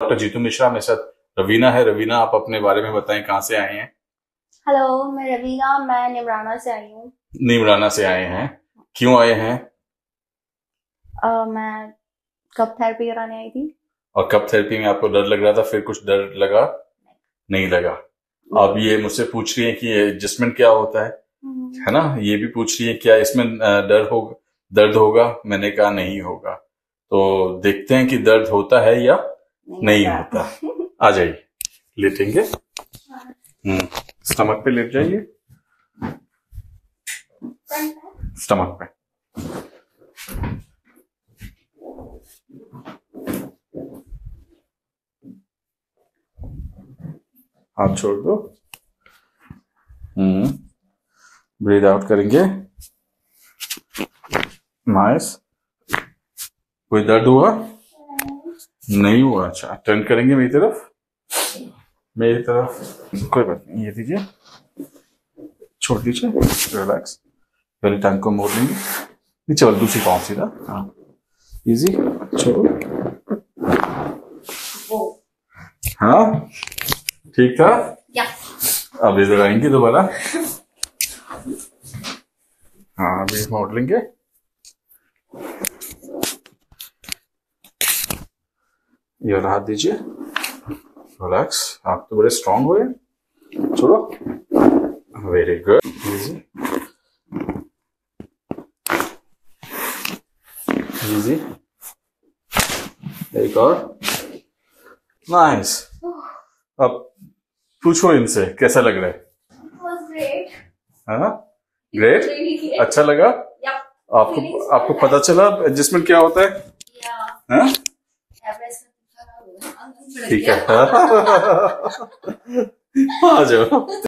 Doctor Jitu Mishra मेरे साथ रवीना है। रवीना आप अपने बारे में बताएँ कहाँ से आए हैं? हेलो मैं रवीना मैं निमराना से आई हूँ। नीमराना से आए हैं। क्यों आए हैं? अ, मैं कब थेरेपी कराने आई थी। और कब थेरेपी में आपको डर लग रहा था फिर कुछ डर लगा? नहीं लगा। अब ये मुझसे पूछ रही है कि एडजस्टमेंट क्या होता है? हम्म, है ना? ये भी पूछ रही है क्या इसमें डर होगा दर्द होगा? मैंने कहा नहीं होगा। तो देखते हैं कि दर्द होता है या नहीं होता। आ जाइए लेटेंगे। हम्म स्टमक पे लेट जाइए। स्टमक पे। हाथ छोड़ दो। हम्म ब्रीद आउट करेंगे। नाइस कोई दर्द हुआ? नहीं हुआ अच्छा। टर्न करेंगे मेरी तरफ़? मेरी तरफ़। कोई बात नहीं ये दीजिए। छोड़ दीजिए रिलैक्स पहले टांग को मोड़ लेंगे। नीचे वाली दूसरी पाँव सीधा। हाँ। इजी छोड़ो। हाँ? ठीक था? या अब इधर आएँगे दोबारा। हाँ अभी मोड़ लेंगे। ये वाला हाथ दीजिए रिलैक्स आप तो बड़े स्ट्रांग हुए छोड़ो वेरी गुड इजी इजी एक और नाइस अब पूछो इनसे कैसा लग रहा है? ग्रेट हाँ ग्रेट अच्छा लगा? आपको आपको पता चला? एडजस्टमेंट क्या होता है? या हाँ? ठीक है आ जाओ